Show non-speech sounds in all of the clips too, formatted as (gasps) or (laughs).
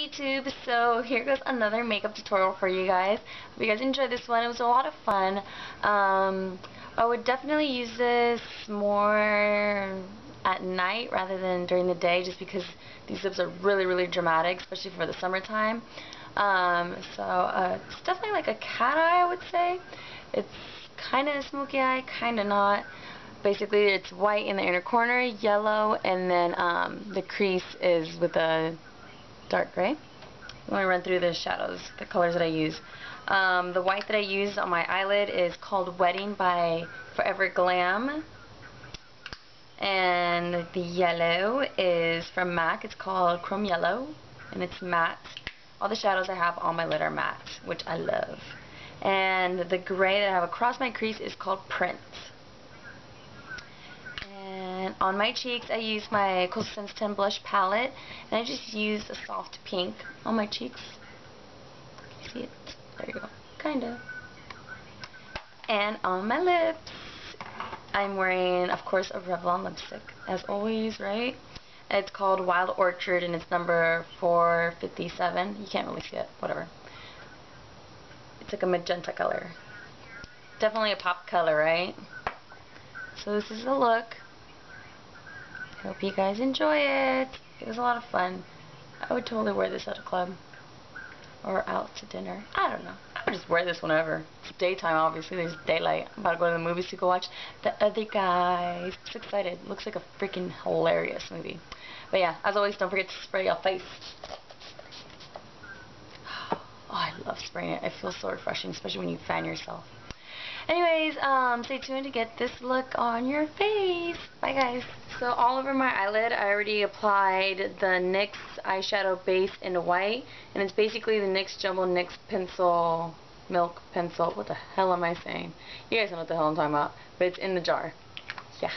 YouTube? So here goes another makeup tutorial for you guys. Hope you guys enjoyed this one. It was a lot of fun. Um, I would definitely use this more at night rather than during the day just because these lips are really really dramatic especially for the summertime. Um, so uh, it's definitely like a cat eye I would say. It's kind of a smoky eye, kind of not basically it's white in the inner corner, yellow, and then um, the crease is with a dark gray. I'm going to run through the shadows, the colors that I use. Um, the white that I use on my eyelid is called Wedding by Forever Glam. And the yellow is from MAC. It's called Chrome Yellow. And it's matte. All the shadows I have on my lid are matte, which I love. And the gray that I have across my crease is called Print. And on my cheeks, I use my Coastal Scents 10 blush palette, and I just use a soft pink on my cheeks. See it? There you go. Kinda. And on my lips, I'm wearing, of course, a Revlon lipstick, as always, right? It's called Wild Orchid, and it's number 457. You can't really see it. Whatever. It's like a magenta color. Definitely a pop color, right? So this is the look. Hope you guys enjoy it. It was a lot of fun. I would totally wear this at a club. Or out to dinner. I don't know. I would just wear this whenever. It's daytime, obviously. There's daylight. I'm about to go to the movies to go watch The Other Guys. So excited. Looks like a freaking hilarious movie. But yeah, as always, don't forget to spray your face. (gasps) Oh, I love spraying it. It feels so refreshing, especially when you fan yourself. Anyways, um, stay tuned to get this look on your face. Bye, guys. So all over my eyelid, I already applied the NYX eyeshadow base in white. And it's basically the NYX Jumbo NYX Pencil, Milk Pencil. What the hell am I saying? You guys know what the hell I'm talking about. But it's in the jar. Yeah.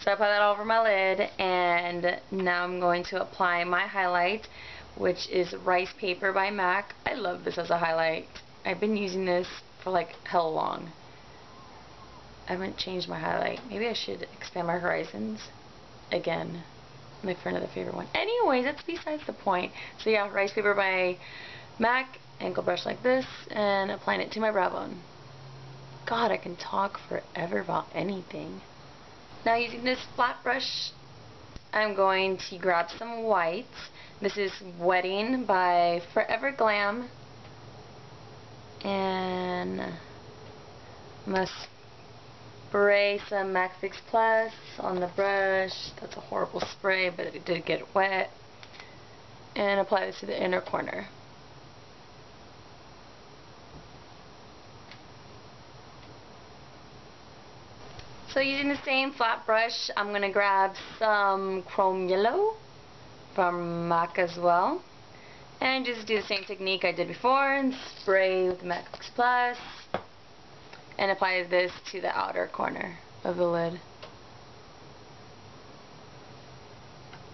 So I apply that all over my lid. And now I'm going to apply my highlight, which is Rice Paper by MAC. I love this as a highlight. I've been using this for like hell long. I haven't changed my highlight. Maybe I should expand my horizons again. Make for another favorite one. Anyways, that's besides the point. So yeah, rice paper by MAC, angle brush like this, and applying it to my brow bone. God, I can talk forever about anything. Now using this flat brush, I'm going to grab some whites. This is Wedding by Forever Glam and to spray some MAC Fix Plus on the brush. That's a horrible spray, but it did get wet. And apply this to the inner corner. So using the same flat brush, I'm going to grab some Chrome Yellow from MAC as well. And just do the same technique I did before and spray with MAC Plus and apply this to the outer corner of the lid.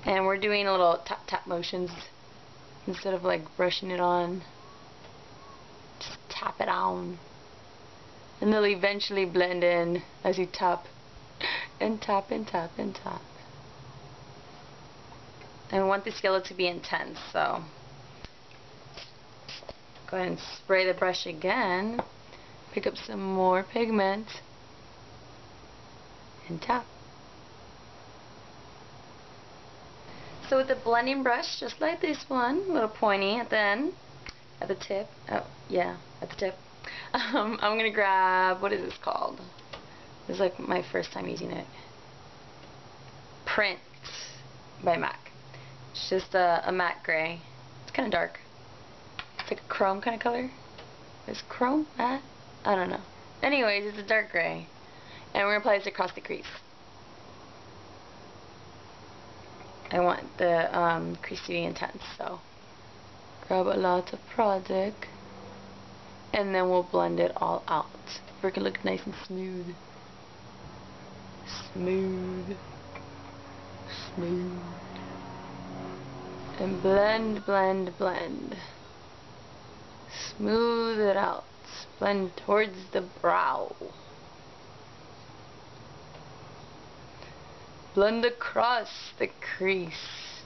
And we're doing a little tap tap motions instead of like brushing it on. Just tap it on. And they'll eventually blend in as you tap (laughs) and tap and tap and tap. And we want this yellow to be intense, so Go ahead and spray the brush again. Pick up some more pigment. And tap. So with the blending brush, just like this one, a little pointy at the end, at the tip. Oh, yeah, at the tip. (laughs) Um, I'm going to grab, what is this called? This is like my first time using it. Print by MAC. It's just a, a matte gray. It's kind of dark It's like a chrome kind of color. Is chrome that? I don't know. Anyways, it's a dark gray. And we're going to apply this across the crease. I want the um, crease to be intense, so grab a lot of product and then we'll blend it all out. We're going to look nice and smooth. Smooth. Smooth. And blend, blend, blend. Smooth it out. Blend towards the brow. Blend across the crease.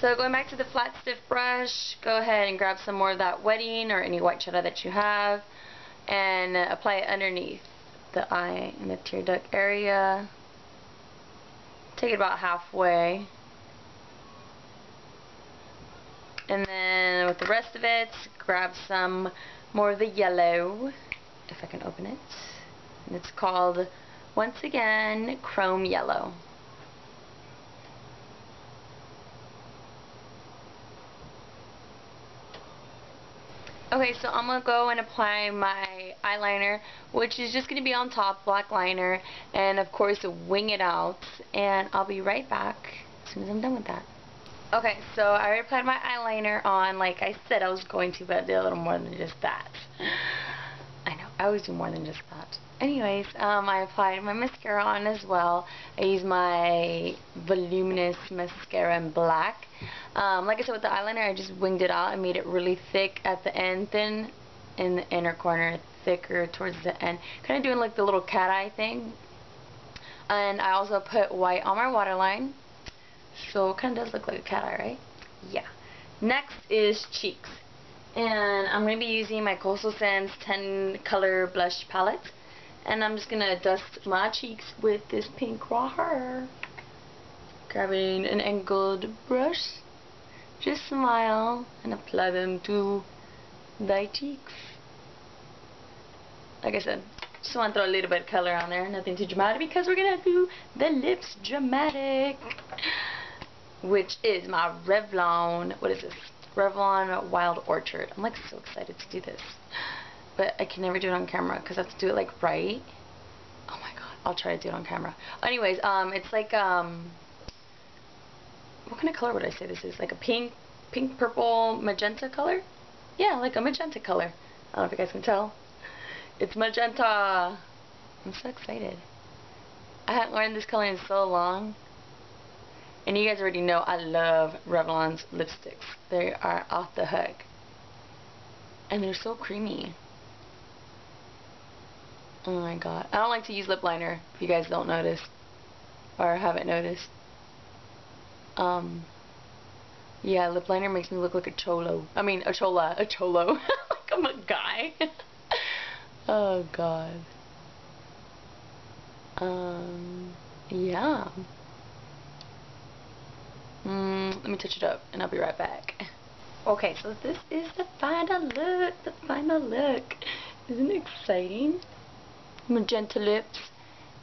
So going back to the flat stiff brush, go ahead and grab some more of that Wedding or any white cheddar that you have and apply it underneath the eye and the tear duct area. Take it about halfway. And then with the rest of it, grab some more of the yellow, if I can open it. And it's called, once again, Chrome Yellow. Okay, so I'm going to go and apply my eyeliner, which is just going to be on top, black liner, and of course wing it out, and I'll be right back as soon as I'm done with that. Okay, so I already applied my eyeliner on like I said I was going to, but I did a little more than just that. I know, I always do more than just that. Anyways, um, I applied my mascara on as well. I used my voluminous mascara in black. Um, like I said with the eyeliner, I just winged it out I made it really thick at the end, thin in the inner corner, thicker towards the end. Kind of doing like the little cat eye thing. And I also put white on my waterline so it kind of does look like a cat eye, right? Yeah. Next is cheeks. And I'm going to be using my Coastal Scents 10 color blush palette. And I'm just going to dust my cheeks with this pink raw. Grabbing an angled brush. Just smile and apply them to thy cheeks. Like I said, just want to throw a little bit of color on there. Nothing too dramatic because we're going to do the lips dramatic which is my Revlon, what is this? Revlon Wild Orchid. I'm like so excited to do this. But I can never do it on camera because I have to do it like right. Oh my god, I'll try to do it on camera. Anyways, um, it's like, um, what kind of color would I say this is? Like a pink, pink, purple, magenta color? Yeah, like a magenta color. I don't know if you guys can tell. It's magenta. I'm so excited. I haven't worn this color in so long. And you guys already know I love Revlon's lipsticks. They are off the hook. And they're so creamy. Oh my god. I don't like to use lip liner, if you guys don't notice. Or haven't noticed. Um, yeah, lip liner makes me look like a cholo. I mean, a chola. A cholo. (laughs) like I'm a guy. (laughs) oh god. Um, yeah. Mm, let me touch it up and I'll be right back. Okay, so this is the final look, the final look. Isn't it exciting? Magenta lips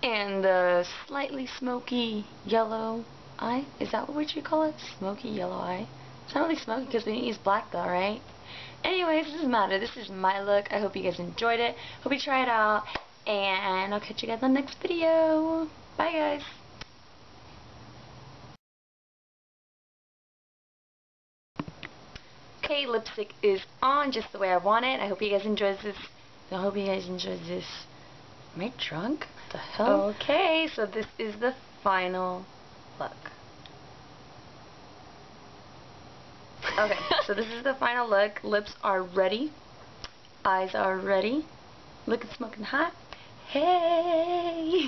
and the slightly smoky yellow eye. Is that what you call it? Smoky yellow eye. It's not really smoky because we didn't use black though, right? Anyways, it doesn't matter. This is my look. I hope you guys enjoyed it. Hope you try it out. And I'll catch you guys on the next video. Bye guys. Okay, lipstick is on just the way I want it. I hope you guys enjoy this. I hope you guys enjoy this. Am I drunk? What the hell? Okay, so this is the final look. Okay, so this is the final look. Lips are ready. Eyes are ready. Looking smoking hot. Hey!